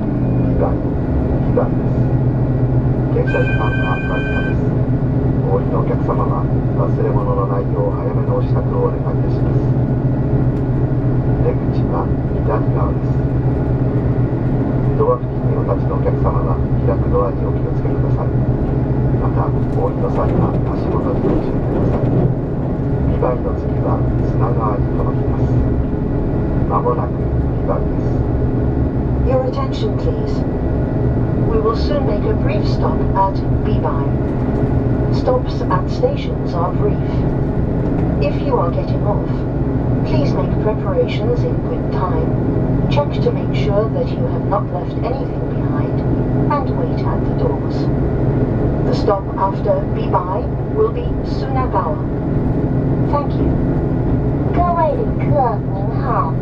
2番2番です停車時間がわずかですお降りのお客様は忘れ物のないよう早めのお支度をお願いいたします出口は左側ですドア付近にお立ちのお客様は開くドアにお気をつけくださいまたお降りの際は足元にご注意ください2番の次は砂川に届きますまもなく2番です Your attention, please. We will soon make a brief stop at Bibai. Stops at stations are brief. If you are getting off, please make preparations in good time. Check to make sure that you have not left anything behind, and wait at the doors. The stop after Bibai will be Sunagawa. Thank you. 各位旅客您好，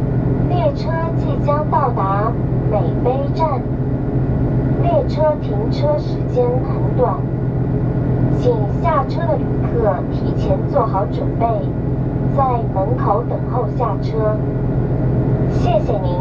列车即将到达北碑站，列车停车时间很短，请下车的旅客提前做好准备，在门口等候下车。谢谢您。